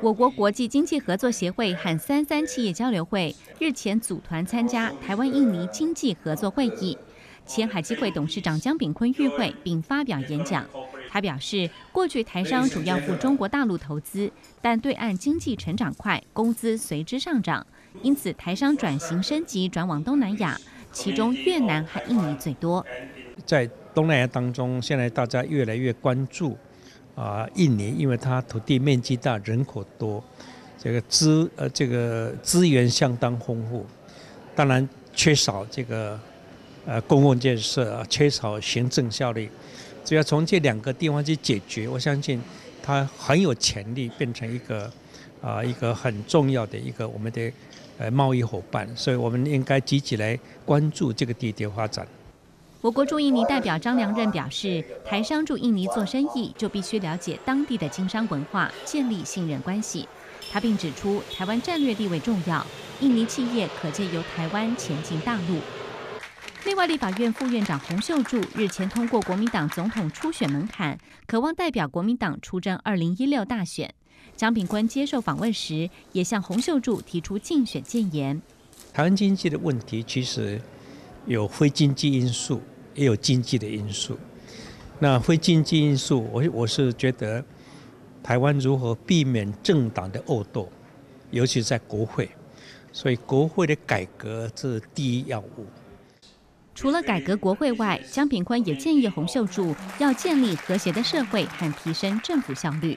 我国国际经济合作协会和三三企业交流会日前组团参加台湾印尼经济合作会议，前海基会董事长江炳坤与会并发表演讲。他表示，过去台商主要赴中国大陆投资，但对岸经济成长快，工资随之上涨，因此台商转型升级转往东南亚，其中越南和印尼最多。在东南亚当中，现在大家越来越关注啊，印尼，因为它土地面积大，人口多，这个资呃这个资源相当丰富，当然缺少这个呃公共建设啊，缺少行政效率。只要从这两个地方去解决，我相信它很有潜力变成一个啊一个很重要的一个我们的呃贸易伙伴，所以我们应该积极来关注这个地点发展。我国驻印尼代表张良任表示，台商驻印尼做生意就必须了解当地的经商文化，建立信任关系。他并指出，台湾战略地位重要，印尼企业可借由台湾前进大陆。内外，立法院副院长洪秀柱日前通过国民党总统初选门槛，渴望代表国民党出征二零一六大选。张炳坤接受访问时，也向洪秀柱提出竞选建言。台湾经济的问题，其实有非经济因素，也有经济的因素。那非经济因素，我我是觉得，台湾如何避免政党的恶斗，尤其在国会，所以国会的改革是第一要务。除了改革国会外，江炳坤也建议洪秀柱要建立和谐的社会和提升政府效率。